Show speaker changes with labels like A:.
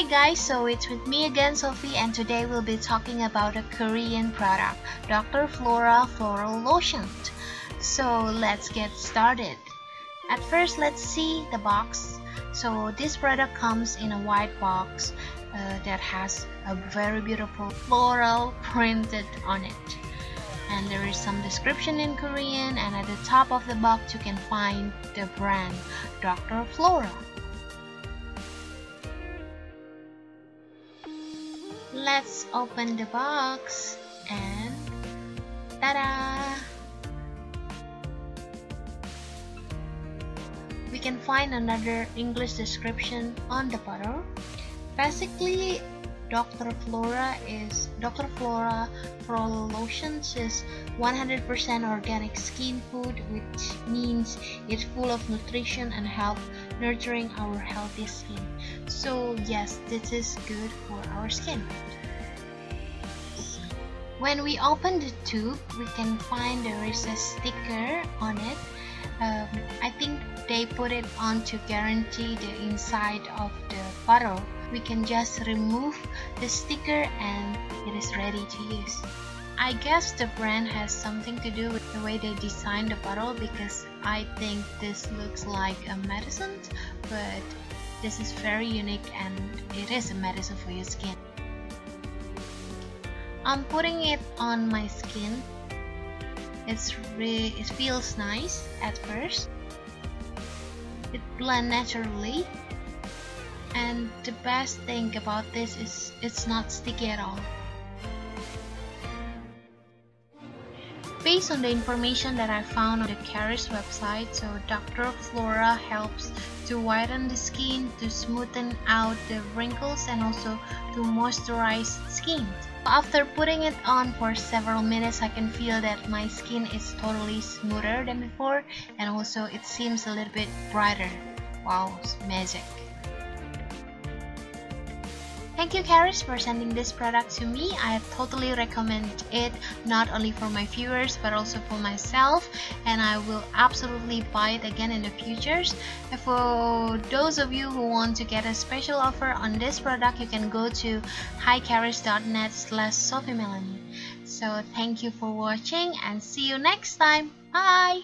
A: Hi guys, so it's with me again Sofi and today we'll be talking about a Korean product, Dr. Flora Floral Lotion. So let's get started. At first let's see the box. So this product comes in a white box uh, that has a very beautiful floral printed on it. And there is some description in Korean and at the top of the box you can find the brand Dr. Flora. Let's open the box and ta-da! We can find another English description on the bottle. Basically, Dr. Flora is Dr. Flora Floral Lotions is 100% organic skin food, which means it's full of nutrition and help nurturing our healthy skin. So yes, this is good for our skin. When we open the tube, we can find there is a sticker on it. Um, I think they put it on to guarantee the inside of the bottle we can just remove the sticker and it is ready to use. I guess the brand has something to do with the way they designed the bottle because I think this looks like a medicine but this is very unique and it is a medicine for your skin. I'm putting it on my skin. It's it feels nice at first. It blends naturally and the best thing about this is it's not sticky at all. Based on the information that I found on the Charis website, so Dr. Flora helps to whiten the skin, to smoothen out the wrinkles and also to moisturize skin. After putting it on for several minutes, I can feel that my skin is totally smoother than before and also it seems a little bit brighter. Wow, magic. Thank you Charis for sending this product to me. I totally recommend it not only for my viewers but also for myself and I will absolutely buy it again in the futures. For those of you who want to get a special offer on this product you can go to hicharis.net slash sofimeloni. So thank you for watching and see you next time. Bye!